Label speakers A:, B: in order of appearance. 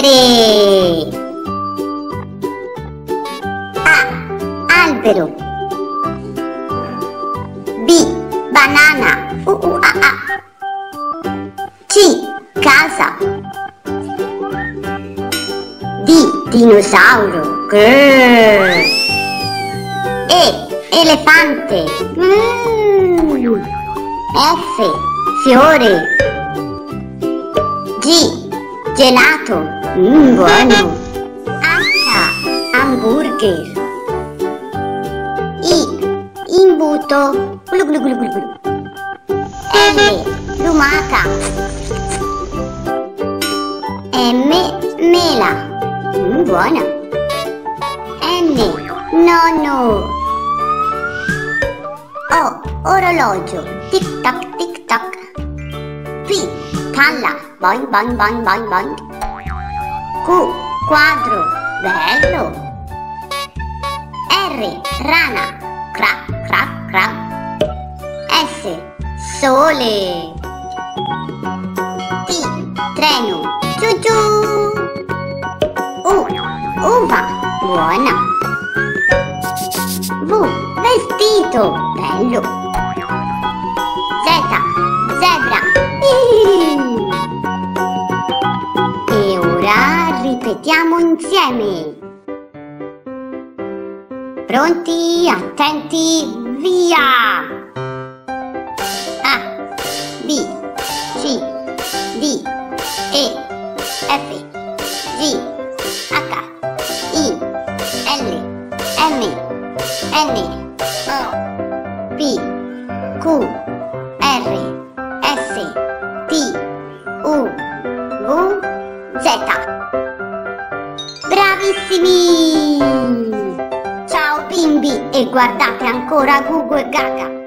A: lettere A. Albero B. Banana U -u -a -a. C. Casa D. Dinosauro Grrr. E. Elefante mm. F. Fiore G. Gelato Buono. H. Hamburger. I. Imbuto. Glu glu glu glu. L. Lumaca. M. Mela. Mm, buona. N. Nonno. O. Orologio. Tic tac tic tac. P. Palla. Boing boing boing boing boing. Q. Quadro. Bello. R. Rana. Crac crac crac. S. Sole. T. Treno. Ciu ciu. U. Uva. Buona. V. Vestito. Bello. Ripetiamo insieme. Pronti, attenti, via! A, B, C, D, E, F, G, H, I, L, M, N, O, P, Q, R, Bravissimi! Ciao bimbi e guardate ancora Gugu e Gaga.